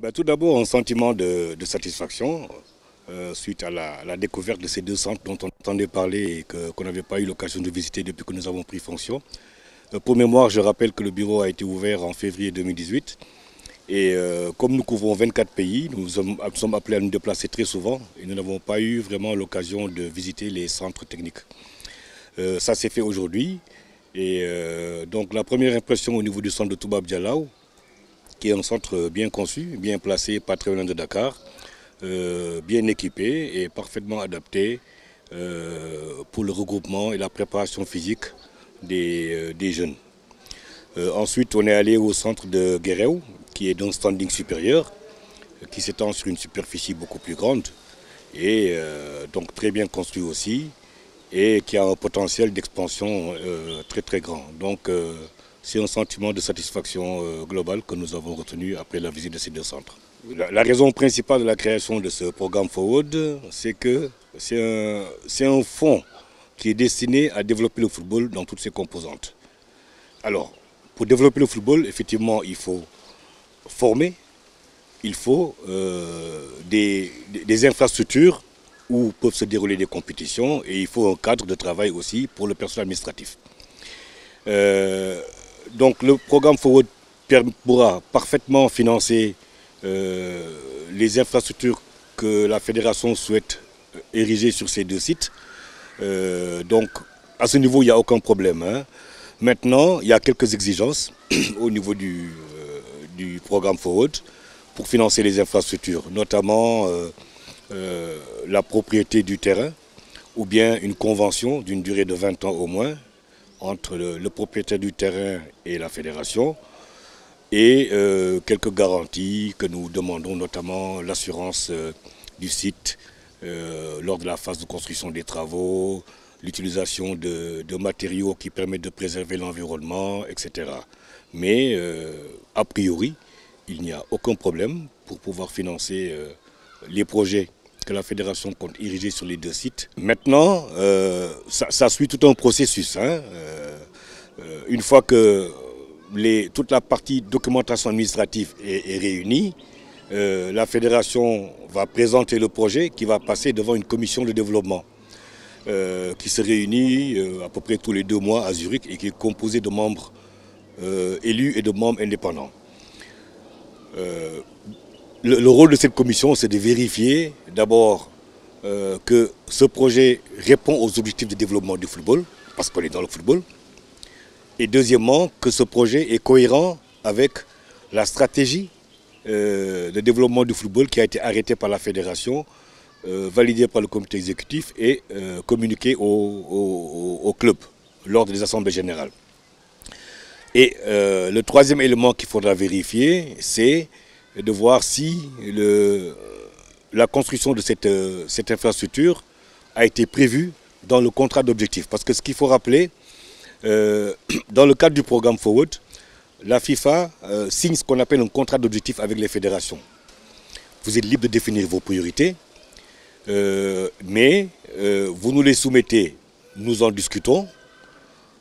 Ben, tout d'abord, un sentiment de, satisfaction euh, suite à la, découverte de ces deux centres dont on entendait parler et qu'on n'avait pas eu l'occasion de visiter depuis que nous avons pris fonction. Euh, pour mémoire, je rappelle que le bureau a été ouvert en février 2018 et euh, comme nous couvrons 24 pays, nous sommes, appelés à nous déplacer très souvent et nous n'avons pas eu vraiment l'occasion de visiter les centres techniques. ça s'est fait aujourd'hui et donc la première impression au niveau du centre de Toubab Dialaou, qui est un centre bien conçu, bien placé, pas très loin de Dakar, euh, bien équipé et parfaitement adapté euh, pour le regroupement et la préparation physique des, euh, jeunes. ensuite, on est allé au centre de Guéréo, qui est d'un standing supérieur, qui s'étend sur une superficie beaucoup plus grande et donc très bien construit aussi et qui a un potentiel d'expansion très très grand. Donc c'est un sentiment de satisfaction euh, globale que nous avons retenu après la visite de ces deux centres. La, raison principale de la création de ce programme Forward, c'est que c'est un, fonds qui est destiné à développer le football dans toutes ses composantes. Alors, pour développer le football, effectivement, il faut former, il faut euh, des, infrastructures où peuvent se dérouler des compétitions et il faut un cadre de travail aussi pour le personnel administratif. Euh, donc le programme Forward pourra parfaitement financer euh, les infrastructures que la fédération souhaite euh, ériger sur ces deux sites. Euh, donc à ce niveau, il n'y a aucun problème. Hein. Maintenant, il y a quelques exigences au niveau du, du, programme Forward pour financer les infrastructures, notamment la propriété du terrain ou bien une convention d'une durée de 20 ans au moins entre le, propriétaire du terrain et la fédération et euh, quelques garanties que nous demandons, notamment l'assurance euh, du site euh, lors de la phase de construction des travaux, l'utilisation de, matériaux qui permettent de préserver l'environnement, etc. Mais a priori, il n'y a aucun problème pour pouvoir financer les projets la fédération compte ériger sur les deux sites. Maintenant, euh, ça, suit tout un processus. Hein. Euh, euh, une fois que les, toute la partie documentation administrative est, réunie, la fédération va présenter le projet qui va passer devant une commission de développement. qui se réunit à peu près tous les deux mois à Zurich et qui est composée de membres élus et de membres indépendants le, rôle de cette commission, c'est de vérifier d'abord euh, que ce projet répond aux objectifs de développement du football, parce qu'on est dans le football. Et deuxièmement, que ce projet est cohérent avec la stratégie euh, de développement du football qui a été arrêtée par la fédération, euh, validée par le comité exécutif et communiquée au, au, club lors des assemblées générales. Et le troisième élément qu'il faudra vérifier, c'est de voir si la construction de cette, cette, infrastructure a été prévue dans le contrat d'objectif. Parce que ce qu'il faut rappeler, euh, dans le cadre du programme Forward, la FIFA euh, signe ce qu'on appelle un contrat d'objectif avec les fédérations. Vous êtes libre de définir vos priorités, euh, mais vous nous les soumettez, nous en discutons,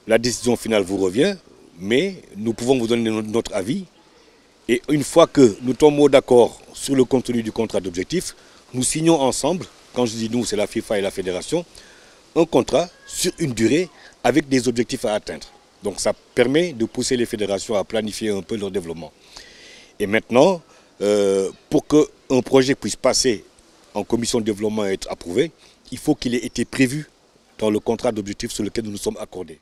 la décision finale vous revient, mais nous pouvons vous donner notre avis et une fois que nous tombons d'accord sur le contenu du contrat d'objectif, nous signons ensemble, quand je dis nous, c'est la FIFA et la fédération, un contrat sur une durée avec des objectifs à atteindre. Donc ça permet de pousser les fédérations à planifier un peu leur développement. Et maintenant, euh, pour qu'un projet puisse passer en commission de développement et être approuvé, il faut qu'il ait été prévu dans le contrat d'objectif sur lequel nous nous sommes accordés.